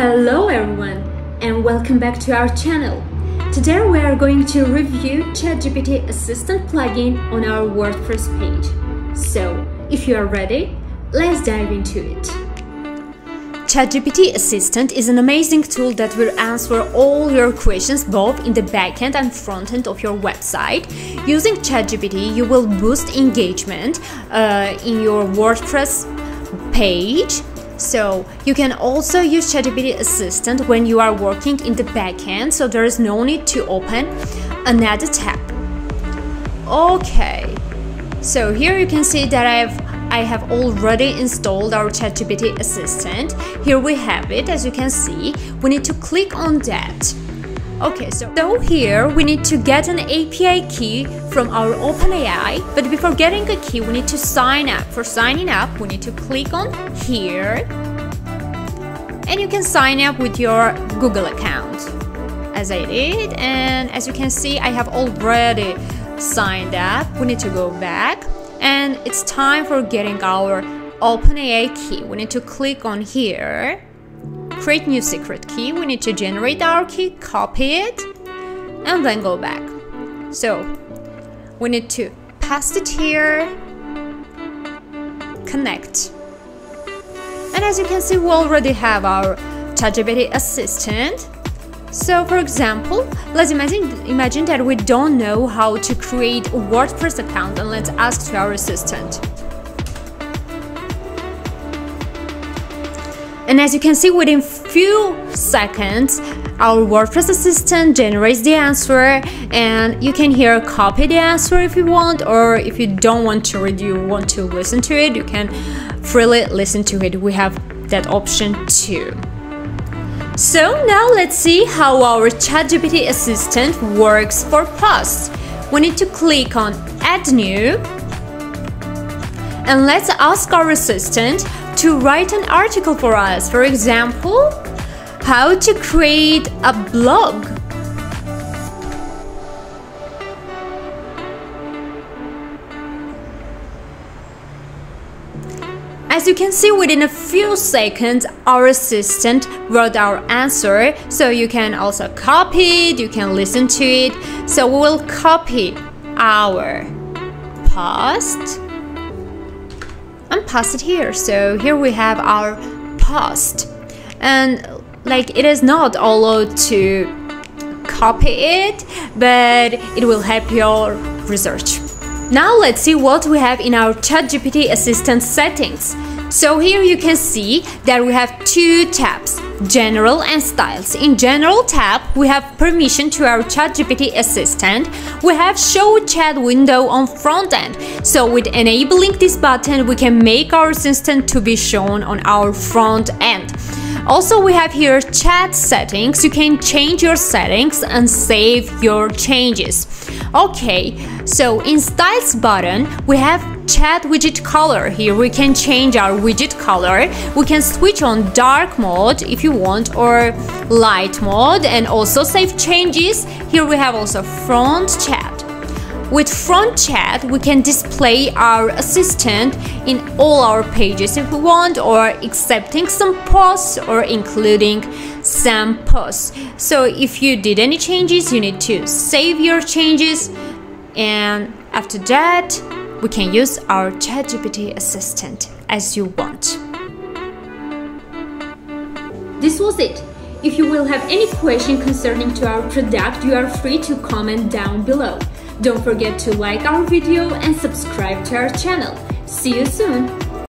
Hello everyone and welcome back to our channel. Today we are going to review ChatGPT Assistant plugin on our WordPress page. So, if you are ready, let's dive into it. ChatGPT Assistant is an amazing tool that will answer all your questions both in the backend and frontend of your website. Using ChatGPT, you will boost engagement uh, in your WordPress page so you can also use ChatGPT Assistant when you are working in the backend, so there is no need to open another tab. Okay, so here you can see that I have I have already installed our ChatGPT Assistant. Here we have it, as you can see. We need to click on that. Okay, so, so here we need to get an API key from our OpenAI, but before getting a key, we need to sign up. For signing up, we need to click on here, and you can sign up with your Google account, as I did, and as you can see, I have already signed up. We need to go back, and it's time for getting our OpenAI key. We need to click on here, create new secret key, we need to generate our key, copy it, and then go back. So we need to paste it here, connect. And as you can see, we already have our ChatGPT assistant. So for example, let's imagine, imagine that we don't know how to create a WordPress account and let's ask to our assistant. And as you can see, within few seconds, our WordPress assistant generates the answer and you can here copy the answer if you want or if you don't want to read, you want to listen to it, you can freely listen to it. We have that option too. So now let's see how our ChatGPT assistant works for posts. We need to click on add new and let's ask our assistant to write an article for us. For example, how to create a blog. As you can see, within a few seconds, our assistant wrote our answer, so you can also copy it, you can listen to it. So we will copy our post and paste it here. So here we have our post and like it is not allowed to copy it, but it will help your research. Now let's see what we have in our ChatGPT Assistant settings. So here you can see that we have two tabs, General and Styles. In General tab, we have permission to our ChatGPT assistant. We have Show Chat window on front end. So with enabling this button, we can make our assistant to be shown on our front end. Also, we have here chat settings. You can change your settings and save your changes. Okay, so in styles button, we have chat widget color. Here we can change our widget color. We can switch on dark mode if you want or light mode and also save changes. Here we have also front chat. With front chat, we can display our assistant in all our pages if we want or accepting some posts or including some posts. So if you did any changes, you need to save your changes and after that, we can use our ChatGPT assistant as you want. This was it. If you will have any question concerning to our product, you are free to comment down below. Don't forget to like our video and subscribe to our channel. See you soon!